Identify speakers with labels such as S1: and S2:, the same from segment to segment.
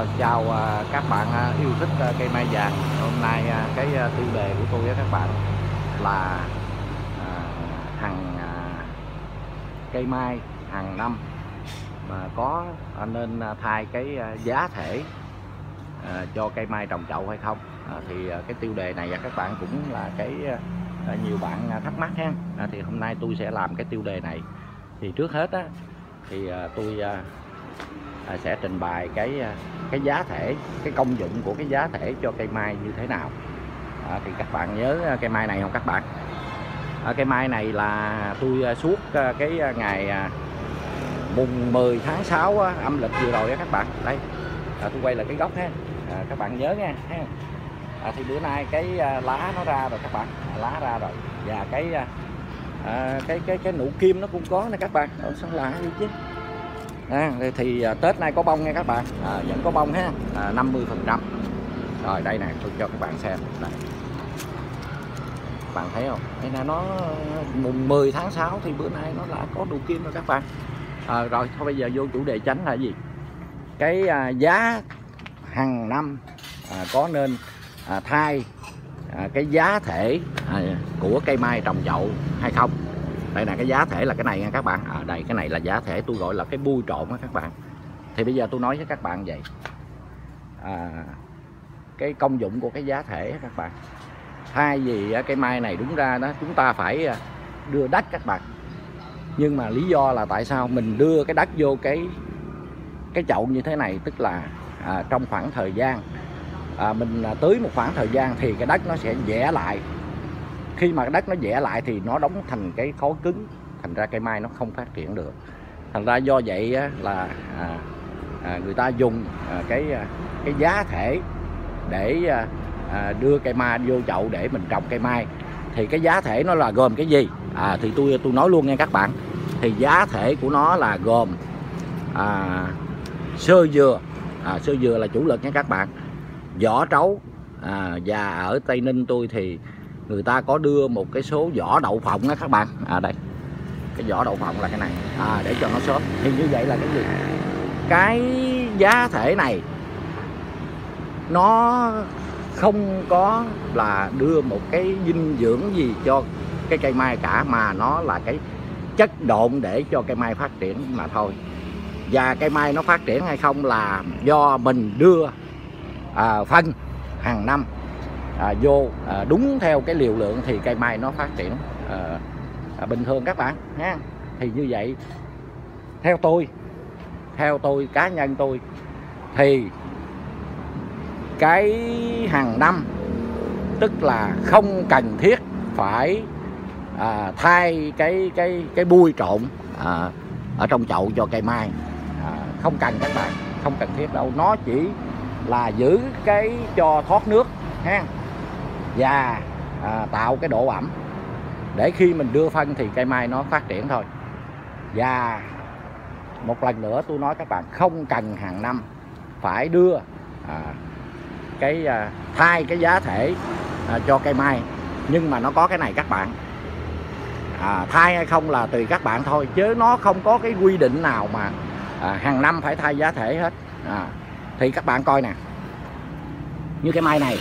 S1: Ờ, chào ờ, các bạn ờ, yêu thích cây mai vàng. Hôm nay cái tiêu đề của tôi với các bạn là hàng cây mai hàng năm mà có nên thay cái giá thể cho cây mai trồng chậu hay không. Thì cái tiêu đề này à, các bạn cũng là cái nhiều bạn thắc mắc ha. Thì hôm nay tôi sẽ làm cái tiêu đề này. Thì trước hết á thì tôi À, sẽ trình bày cái à, cái giá thể cái công dụng của cái giá thể cho cây mai như thế nào. À, thì các bạn nhớ à, cây mai này không các bạn? À, cây mai này là tôi suốt cái ngày mùng 10 tháng 6 âm lịch vừa rồi á các bạn. Đây à, tôi quay là cái gốc ha. À, các bạn nhớ nha ha. À, thì bữa nay cái lá nó ra rồi các bạn. À, lá ra rồi. Và cái à, cái cái cái nụ kim nó cũng có nè các bạn. Ở sao lạ đi chứ? À, thì à, Tết nay có bông nha các bạn. À, vẫn có bông ha. À, 50 phần trăm. Rồi đây nè tôi cho các bạn xem. Đây. bạn thấy không? Đây là nó ờ, mùng 10 tháng 6 thì bữa nay nó đã có đủ kim rồi các bạn. À, rồi thôi bây giờ vô chủ đề tránh là gì? Cái à, giá hàng năm à, có nên à, thay à, cái giá thể à, của cây mai trồng chậu hay không? Đây là cái giá thể là cái này nha các bạn. Ở à, đây cái này là giá thể tôi gọi là cái bui trộn á các bạn. Thì bây giờ tôi nói với các bạn vậy. À, cái công dụng của cái giá thể các bạn. Thay vì à, cái mai này đúng ra đó chúng ta phải à, đưa đất các bạn. Nhưng mà lý do là tại sao mình đưa cái đất vô cái cái chậu như thế này tức là à, trong khoảng thời gian à, mình à, tưới một khoảng thời gian thì cái đất nó sẽ vẽ lại khi mà đất nó dẻ lại thì nó đóng thành cái khối cứng thành ra cây mai nó không phát triển được. Thành ra do vậy là à, à, người ta dùng à, cái à, cái giá thể để à, à, đưa cây mai vô chậu để mình trồng cây mai. Thì cái giá thể nó là gồm cái gì? À, thì tôi tôi nói luôn nha các bạn. Thì giá thể của nó là gồm à, sơ dừa. À, sơ dừa là chủ lực nha các bạn. Vỏ trấu à, và ở tây ninh tôi thì người ta có đưa một cái số vỏ đậu phộng đó các bạn. À đây. Cái vỏ đậu phộng là cái này. À, để cho nó xốp thì như vậy là cái gì? Cái giá thể này nó không có là đưa một cái dinh dưỡng gì cho cái cây mai cả mà nó là cái chất độn để cho cây mai phát triển mà thôi. Và cây mai nó phát triển hay không là do mình đưa à, phân hàng năm à, vô à, đúng theo cái liều lượng thì cây mai nó phát triển à, à, bình thường các bạn ha. Thì như vậy theo tôi theo tôi cá nhân tôi thì cái hàng năm tức là không cần thiết phải à, thay cái cái cái bui trộn à, ở trong chậu cho cây mai. À, không cần các bạn không cần thiết đâu. Nó chỉ là giữ cái cho thoát nước ha và à, tạo cái độ ẩm. Để khi mình đưa phân thì cây mai nó phát triển thôi. Và một lần nữa tôi nói các bạn không cần hàng năm phải đưa à, cái à, thay cái giá thể à, cho cây mai. Nhưng mà nó có cái này các bạn. À, thay hay không là tùy các bạn thôi chứ nó không có cái quy định nào mà à, hàng năm phải thay giá thể hết. À, thì các bạn coi nè. Như cái mai này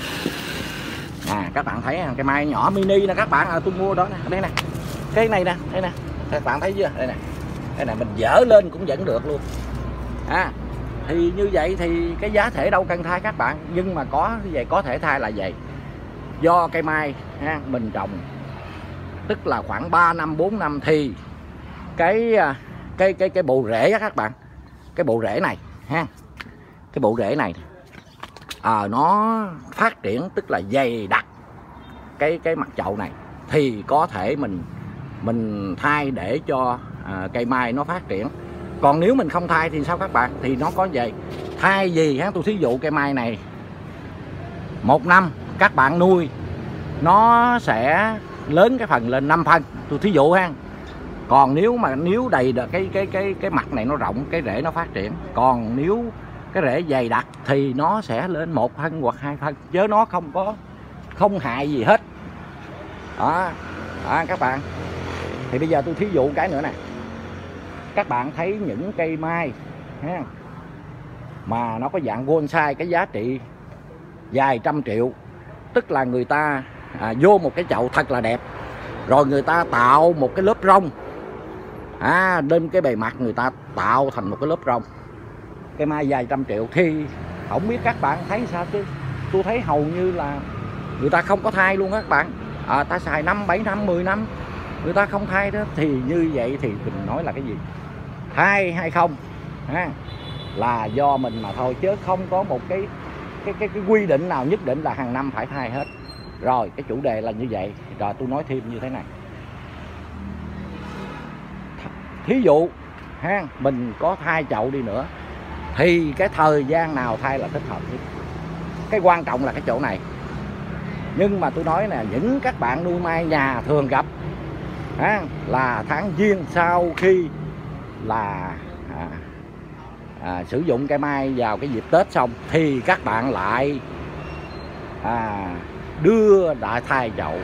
S1: à các bạn thấy cái mai nhỏ mini nè các bạn. À, tôi mua đó nè. Đây nè. Cái này nè đây nè. Các bạn thấy chưa? Đây nè. Đây nè mình dở lên cũng vẫn được luôn. À thì như vậy thì cái giá thể đâu cần thay các bạn. Nhưng mà có vậy có thể thay là vậy. Do cây mai ha, mình trồng tức là khoảng 3 năm 4 năm thì cái à, cái cái cái bộ rễ á các bạn. Cái bộ rễ này ha. Cái bộ rễ này à, nó phát triển tức là dày đặc cái cái mặt chậu này. Thì có thể mình mình thay để cho à, cây mai nó phát triển. Còn nếu mình không thay thì sao các bạn? Thì nó có vậy. Thay gì ha tôi thí dụ cây mai này. Một năm các bạn nuôi nó sẽ lớn cái phần lên 5 phân. Tôi thí dụ ha. Còn nếu mà nếu đầy cái cái cái cái mặt này nó rộng cái rễ nó phát triển. Còn nếu cái rễ dày đặc thì nó sẽ lên một phân hoặc hai phân chứ nó không có không hại gì hết. Đó, đó các bạn. Thì bây giờ tôi thí dụ cái nữa nè. Các bạn thấy những cây mai ha mà nó có dạng bonsai cái giá trị vài trăm triệu. Tức là người ta à, vô một cái chậu thật là đẹp. Rồi người ta tạo một cái lớp rong. À, lên cái bề mặt người ta tạo thành một cái lớp rong cái mai vài trăm triệu thì không biết các bạn thấy sao chứ? Tôi thấy hầu như là người ta không có thai luôn các bạn. À, ta xài năm bảy năm 10 năm người ta không thai đó. Thì như vậy thì mình nói là cái gì? Thai hay không? Ha là do mình mà thôi chứ không có một cái cái cái, cái quy định nào nhất định là hàng năm phải thai hết. Rồi cái chủ đề là như vậy. Rồi tôi nói thêm như thế này. Thí dụ ha mình có thai chậu đi nữa thì cái thời gian nào thay là thích hợp nhất? Cái quan trọng là cái chỗ này. Nhưng mà tôi nói là những các bạn nuôi mai nhà thường gặp ha, là tháng giêng sau khi là à, à, sử dụng cây mai vào cái dịp tết xong thì các bạn lại à, đưa đại thai chậu.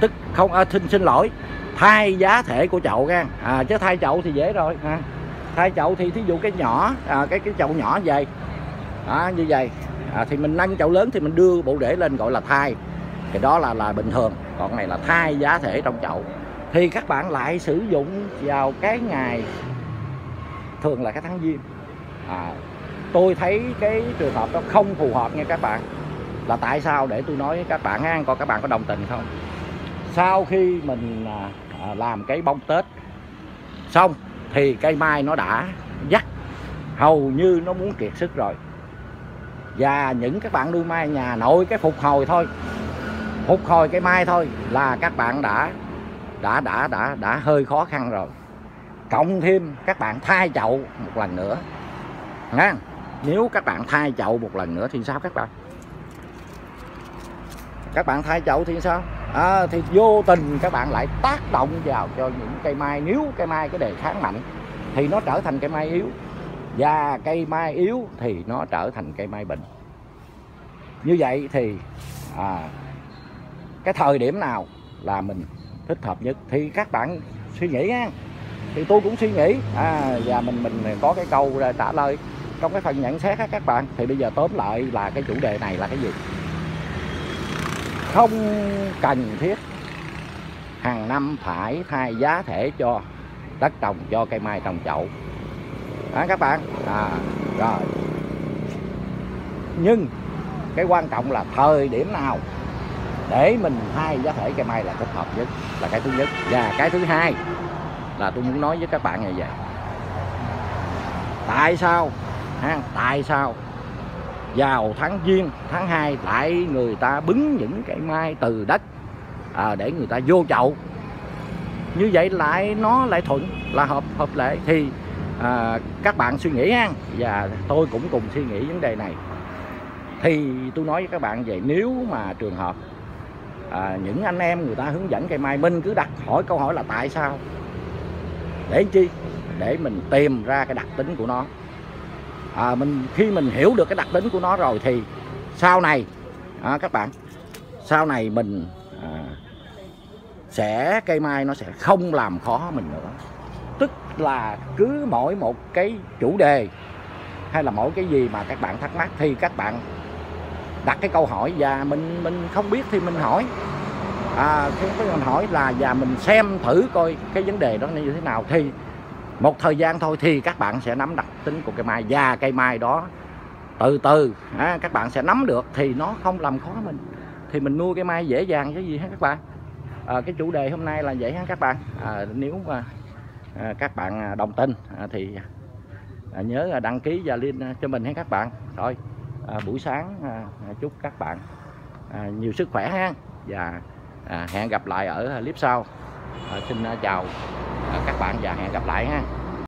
S1: Tức không à, xin xin lỗi thay giá thể của chậu nha à, chứ thay chậu thì dễ rồi ha thay chậu thì thí dụ cái nhỏ à, cái cái chậu nhỏ vậy. À, như vậy. À, thì mình nâng chậu lớn thì mình đưa bộ rễ lên gọi là thai. Thì đó là là bình thường. Còn này là thai giá thể trong chậu. Thì các bạn lại sử dụng vào cái ngày thường là cái tháng giêng. À, tôi thấy cái trường hợp đó không phù hợp nha các bạn. Là tại sao? Để tôi nói với các bạn ha coi các bạn có đồng tình không? Sau khi mình à, à làm cái bông tết xong thì cây mai nó đã dắt. Hầu như nó muốn kiệt sức rồi. Và những các bạn nuôi mai nhà nội, cái phục hồi thôi. Phục hồi cây mai thôi là các bạn đã đã đã đã đã hơi khó khăn rồi. Cộng thêm các bạn thay chậu một lần nữa. Nha nếu các bạn thay chậu một lần nữa thì sao các bạn? Các bạn thay chậu thì sao? À, thì vô tình các bạn lại tác động vào cho những cây mai. Nếu cây mai cái đề kháng mạnh thì nó trở thành cây mai yếu. Và cây mai yếu thì nó trở thành cây mai bệnh. Như vậy thì à, cái thời điểm nào là mình thích hợp nhất? Thì các bạn suy nghĩ nha. Thì tôi cũng suy nghĩ. À, và mình mình có cái câu trả lời trong cái phần nhận xét á các bạn. Thì bây giờ tóm lại là cái chủ đề này là cái gì? Không cần thiết. Hàng năm phải thay giá thể cho đất trồng cho cây mai trồng chậu. Đó các bạn? À, rồi. Nhưng cái quan trọng là thời điểm nào để mình thay giá thể cây mai là thích hợp nhất là cái thứ nhất. Và cái thứ hai là tôi muốn nói với các bạn như vậy. Tại sao? Ha tại sao? Vào tháng giêng tháng 2 lại người ta bứng những cái mai từ đất à, để người ta vô chậu. Như vậy lại nó lại thuận là hợp hợp lệ. Thì à, các bạn suy nghĩ ha và tôi cũng cùng suy nghĩ vấn đề này. Thì tôi nói với các bạn vậy nếu mà trường hợp à, những anh em người ta hướng dẫn cây mai minh cứ đặt hỏi câu hỏi là tại sao? Để chi? Để mình tìm ra cái đặc tính của nó à, mình khi mình hiểu được cái đặc tính của nó rồi thì sau này à, các bạn sau này mình à, sẽ cây mai nó sẽ không làm khó mình nữa. Tức là cứ mỗi một cái chủ đề hay là mỗi cái gì mà các bạn thắc mắc thì các bạn đặt cái câu hỏi và mình mình không biết thì mình hỏi. À, khi mình hỏi là và mình xem thử coi cái vấn đề đó như thế nào. Thì một thời gian thôi thì các bạn sẽ nắm đặc tính của cây mai. Và cây mai đó từ từ à, các bạn sẽ nắm được thì nó không làm khó mình. Thì mình nuôi cây mai dễ dàng chứ gì hết các bạn. À, cái chủ đề hôm nay là vậy ha các bạn. À, nếu mà à, các bạn đồng tình à, thì à, nhớ đăng ký và liên à, cho mình ha các bạn. Thôi à, buổi sáng à, à, chúc các bạn à, nhiều sức khỏe ha. Và à, hẹn gặp lại ở clip sau. À, xin à, chào bạn và hẹn gặp lại ha.